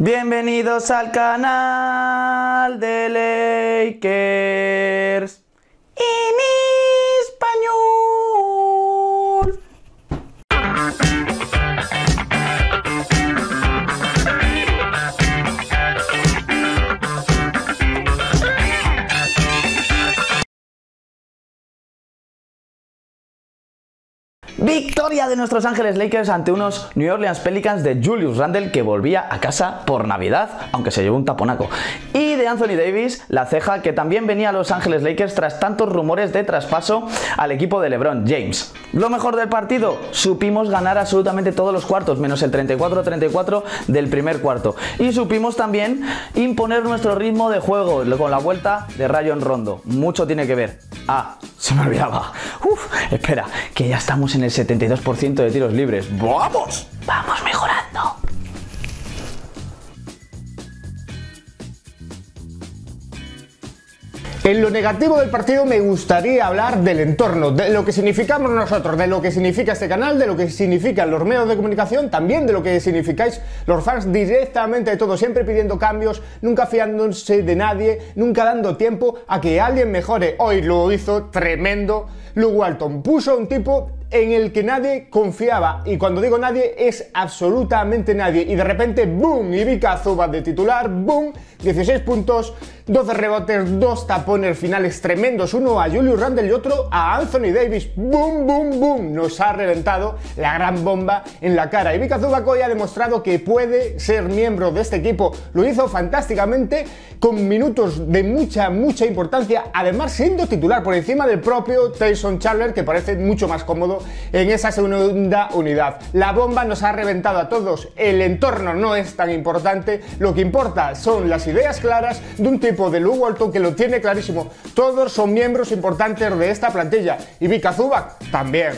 Bienvenidos al canal de Lakers Victoria de nuestros Ángeles Lakers ante unos New Orleans Pelicans de Julius Randle que volvía a casa por Navidad, aunque se llevó un taponaco. Y de Anthony Davis, la ceja que también venía a Los Ángeles Lakers tras tantos rumores de traspaso al equipo de LeBron James. Lo mejor del partido, supimos ganar absolutamente todos los cuartos, menos el 34-34 del primer cuarto. Y supimos también imponer nuestro ritmo de juego con la vuelta de Rayon Rondo. Mucho tiene que ver. Ah, se me olvidaba. Uf, espera, que ya estamos en el 72% de tiros libres. ¡Vamos! Vamos mejorando. En lo negativo del partido me gustaría hablar del entorno, de lo que significamos nosotros, de lo que significa este canal, de lo que significan los medios de comunicación, también de lo que significáis los fans directamente de todo, siempre pidiendo cambios, nunca fiándose de nadie, nunca dando tiempo a que alguien mejore. Hoy lo hizo tremendo Luke Walton, puso a un tipo en el que nadie confiaba. Y cuando digo nadie, es absolutamente nadie. Y de repente, ¡boom! Ivica Zuba de titular, ¡boom! 16 puntos, 12 rebotes, 2 tapones finales tremendos. Uno a Julius Randle y otro a Anthony Davis. ¡Boom, boom, boom! Nos ha reventado la gran bomba en la cara. Ivica Zubac hoy ha demostrado que puede ser miembro de este equipo. Lo hizo fantásticamente, con minutos de mucha, mucha importancia. Además, siendo titular por encima del propio Tyson Chandler, que parece mucho más cómodo en esa segunda unidad. La bomba nos ha reventado a todos, el entorno no es tan importante, lo que importa son las ideas claras de un tipo de Luke Walton que lo tiene clarísimo. Todos son miembros importantes de esta plantilla y Vika Zubac también.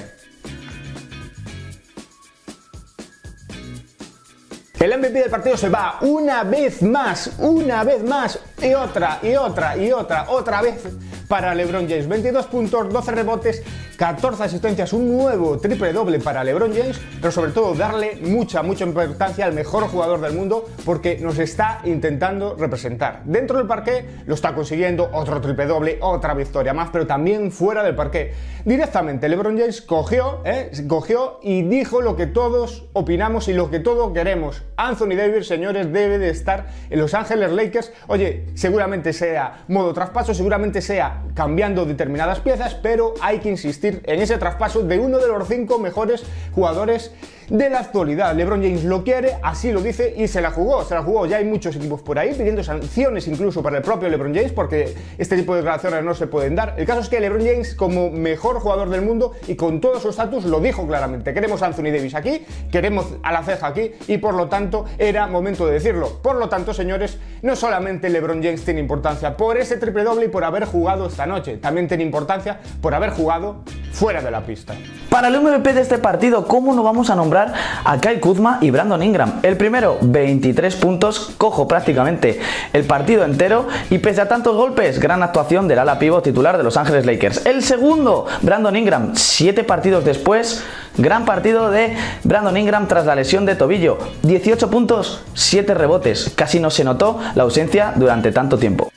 El MVP del partido se va una vez más, una vez más, y otra, y otra, y otra, otra vez para LeBron James. 22 puntos, 12 rebotes, 14 asistencias, un nuevo triple doble para LeBron James, pero sobre todo darle mucha, mucha importancia al mejor jugador del mundo porque nos está intentando representar. Dentro del parque lo está consiguiendo, otro triple doble, otra victoria más, pero también fuera del parque. Directamente LeBron James cogió, ¿eh? cogió y dijo lo que todos opinamos y lo que todos queremos. Anthony Davis, señores, debe de estar en Los Ángeles Lakers. Oye, seguramente sea modo traspaso, seguramente sea cambiando determinadas piezas, pero hay que insistir en ese traspaso de uno de los cinco mejores jugadores de la actualidad. LeBron James lo quiere, así lo dice y se la jugó, se la jugó. Ya hay muchos equipos por ahí pidiendo sanciones incluso para el propio LeBron James porque este tipo de declaraciones no se pueden dar. El caso es que LeBron James como mejor jugador del mundo y con todo su estatus lo dijo claramente. Queremos Anthony Davis aquí, queremos a la ceja aquí y por lo tanto era momento de decirlo. Por lo tanto, señores, no solamente LeBron James tiene importancia por ese triple doble y por haber jugado esta noche, también tiene importancia por haber jugado fuera de la pista. Para el MVP de este partido, ¿cómo no vamos a nombrar a Kyle Kuzma y Brandon Ingram? El primero, 23 puntos, cojo prácticamente el partido entero y pese a tantos golpes, gran actuación del ala pivot titular de Los Ángeles Lakers. El segundo, Brandon Ingram, 7 partidos después, gran partido de Brandon Ingram tras la lesión de tobillo, 18 puntos, 7 rebotes, casi no se notó la ausencia durante tanto tiempo.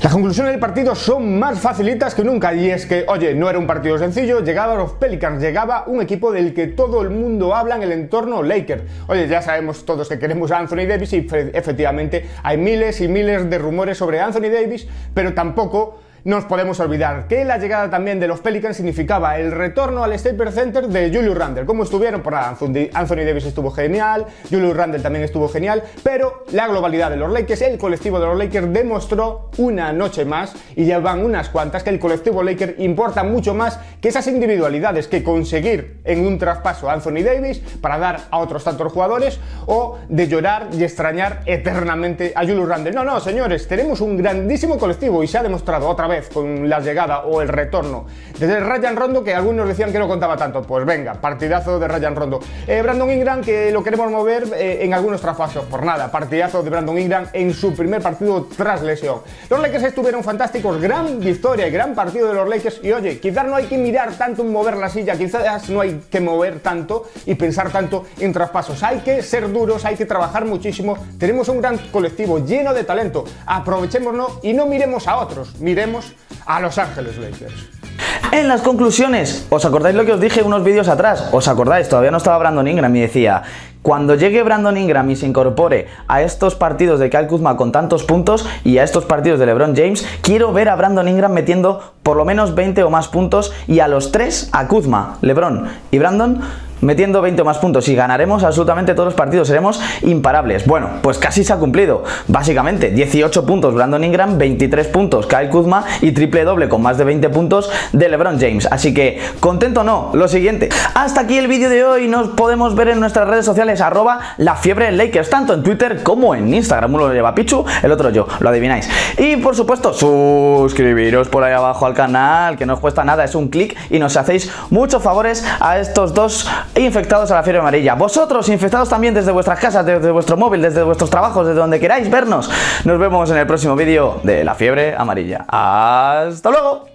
Las conclusiones del partido son más facilitas que nunca y es que, oye, no era un partido sencillo, llegaba los Pelicans, llegaba un equipo del que todo el mundo habla en el entorno Lakers. Oye, ya sabemos todos que queremos a Anthony Davis y efectivamente hay miles y miles de rumores sobre Anthony Davis, pero tampoco nos podemos olvidar que la llegada también de los Pelicans significaba el retorno al Staples Center de Julius Randle. ¿Cómo estuvieron? Por Anthony Davis estuvo genial, Julius Randle también estuvo genial, pero la globalidad de los Lakers, el colectivo de los Lakers demostró una noche más, y ya van unas cuantas, que el colectivo Lakers importa mucho más que esas individualidades que conseguir en un traspaso a Anthony Davis para dar a otros tantos jugadores o de llorar y extrañar eternamente a Julius Randle. No, no, señores, tenemos un grandísimo colectivo y se ha demostrado otra vez con la llegada o el retorno de Ryan Rondo, que algunos decían que no contaba tanto. Pues venga, partidazo de Ryan Rondo. Eh, Brandon Ingram, que lo queremos mover eh, en algunos traspasos, por nada, partidazo de Brandon Ingram en su primer partido tras lesión. Los Lakers estuvieron fantásticos, gran victoria y gran partido de los Lakers. Y oye, quizás no hay que mirar tanto en mover la silla, quizás no hay que mover tanto y pensar tanto en traspasos. Hay que ser duros, hay que trabajar muchísimo. Tenemos un gran colectivo lleno de talento. Aprovechémoslo y no miremos a otros, miremos a Los Ángeles Lakers. En las conclusiones, ¿os acordáis lo que os dije unos vídeos atrás? ¿Os acordáis? Todavía no estaba Brandon Ingram y decía, cuando llegue Brandon Ingram y se incorpore a estos partidos de Kyle Kuzma con tantos puntos y a estos partidos de LeBron James, quiero ver a Brandon Ingram metiendo por lo menos 20 o más puntos y a los tres a Kuzma, LeBron y Brandon metiendo 20 o más puntos y ganaremos absolutamente todos los partidos, seremos imparables. Bueno, pues casi se ha cumplido. Básicamente, 18 puntos Brandon Ingram, 23 puntos Kyle Kuzma y triple doble con más de 20 puntos de LeBron James. Así que, contento o no, lo siguiente. Hasta aquí el vídeo de hoy, nos podemos ver en nuestras redes sociales, arroba la fiebre Lakers, tanto en Twitter como en Instagram. Uno lo lleva Pichu, el otro yo, lo adivináis. Y por supuesto, suscribiros por ahí abajo al canal, que no os cuesta nada, es un clic y nos hacéis muchos favores a estos dos infectados a la fiebre amarilla. Vosotros, infectados también desde vuestras casas, desde vuestro móvil, desde vuestros trabajos, desde donde queráis vernos. Nos vemos en el próximo vídeo de la fiebre amarilla. ¡Hasta luego!